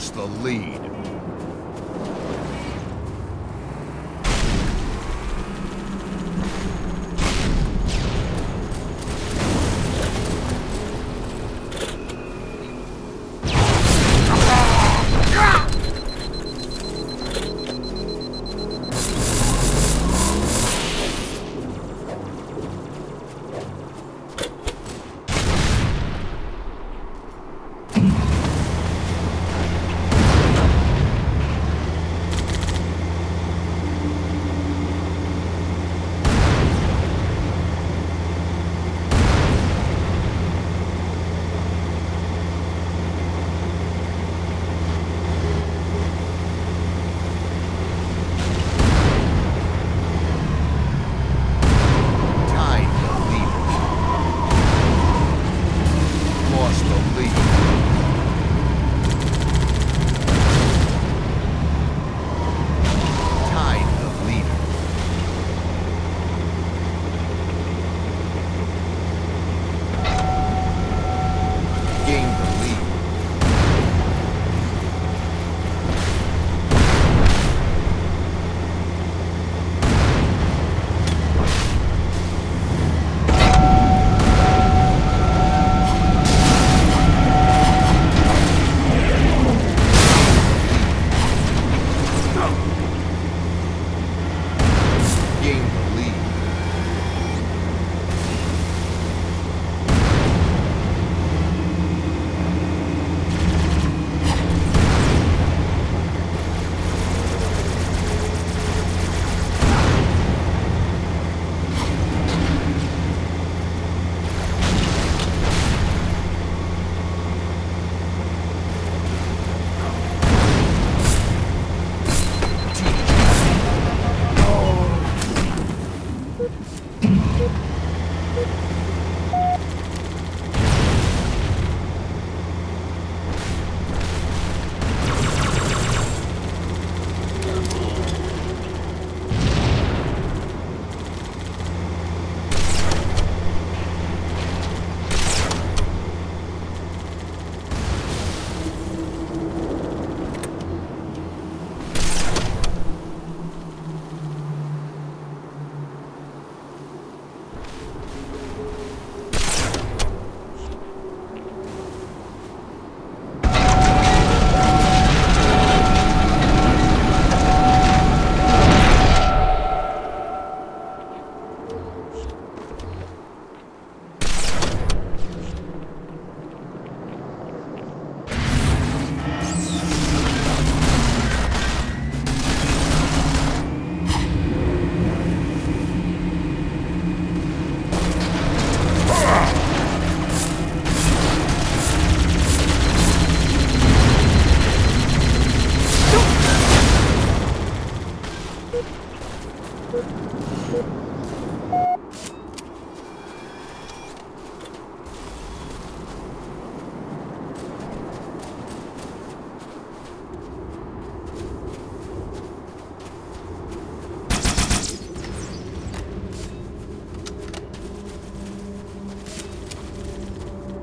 lost the lead.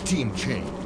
Team change.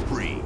spree.